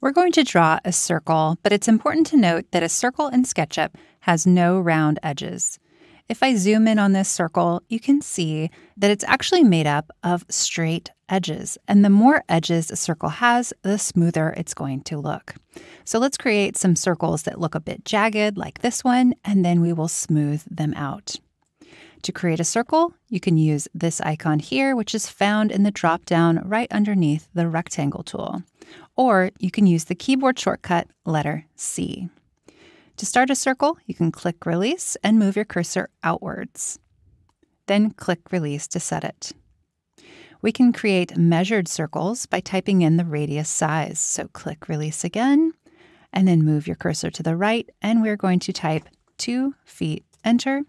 We're going to draw a circle, but it's important to note that a circle in SketchUp has no round edges. If I zoom in on this circle, you can see that it's actually made up of straight edges. And the more edges a circle has, the smoother it's going to look. So let's create some circles that look a bit jagged, like this one, and then we will smooth them out. To create a circle, you can use this icon here, which is found in the drop down right underneath the rectangle tool. Or you can use the keyboard shortcut letter C. To start a circle, you can click Release and move your cursor outwards. Then click Release to set it. We can create measured circles by typing in the radius size. So click Release again, and then move your cursor to the right, and we're going to type 2 feet, enter,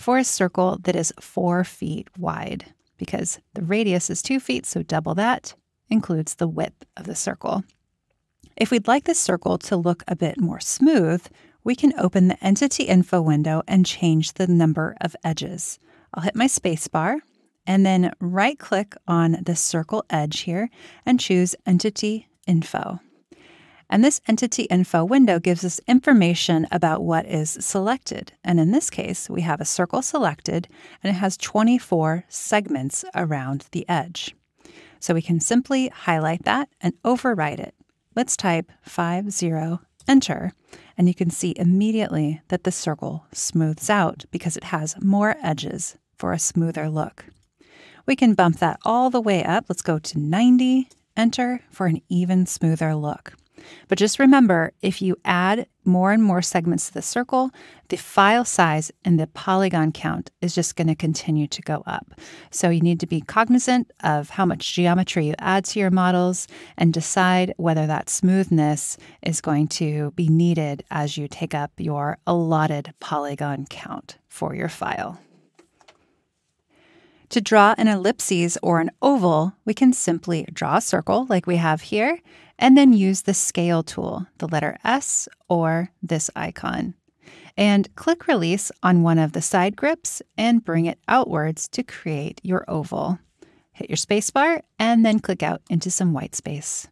for a circle that is 4 feet wide, because the radius is 2 feet, so double that, includes the width of the circle. If we'd like the circle to look a bit more smooth, we can open the Entity Info window and change the number of edges. I'll hit my spacebar and then right click on the circle edge here and choose Entity Info. And this Entity Info window gives us information about what is selected. And in this case, we have a circle selected and it has 24 segments around the edge. So we can simply highlight that and overwrite it. Let's type 50, enter, and you can see immediately that the circle smooths out because it has more edges for a smoother look. We can bump that all the way up. Let's go to 90, enter for an even smoother look. But just remember if you add more and more segments to the circle, the file size and the polygon count is just going to continue to go up. So you need to be cognizant of how much geometry you add to your models and decide whether that smoothness is going to be needed as you take up your allotted polygon count for your file. To draw an ellipses or an oval, we can simply draw a circle like we have here, and then use the scale tool, the letter S or this icon. And click release on one of the side grips and bring it outwards to create your oval. Hit your spacebar and then click out into some white space.